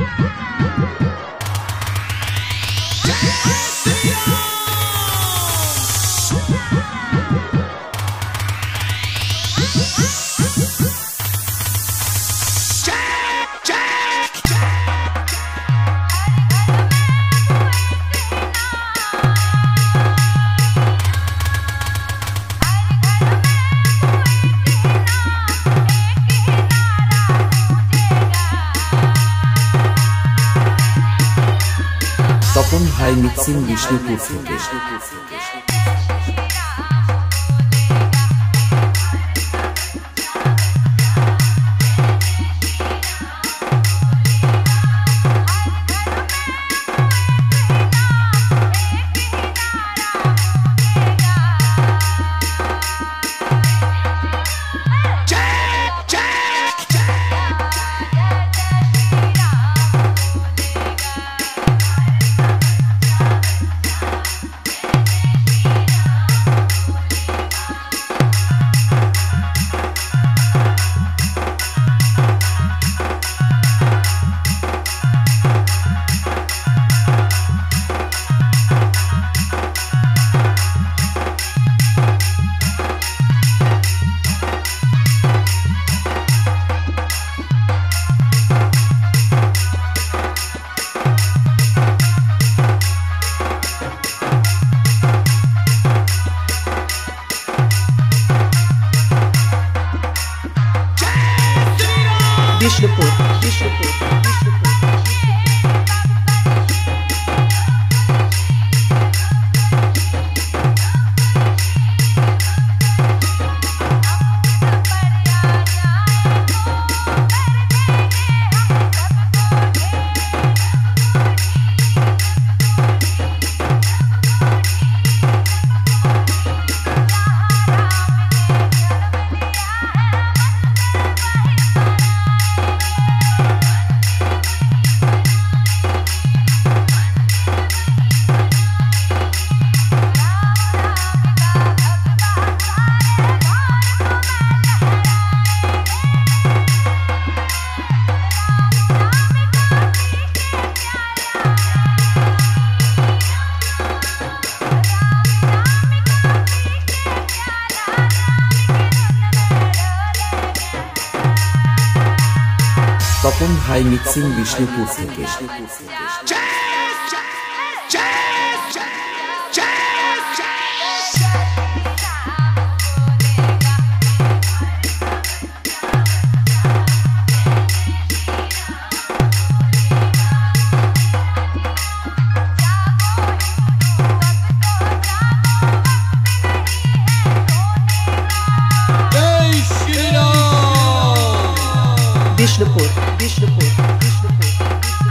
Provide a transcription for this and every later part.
Yeah. Teil mit Cindy Schnuckelflucke. Капун хай митсин вишну курс гэж. Krishna Krishna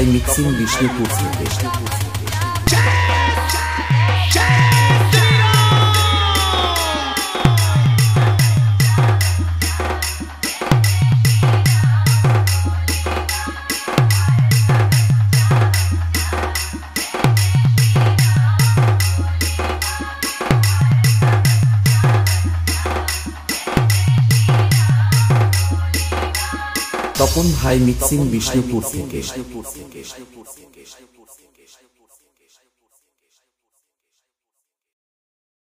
by mixing Vishnu Purti. Tapan ভাই মিক্সিং বিষ্ণুপুর থেকে।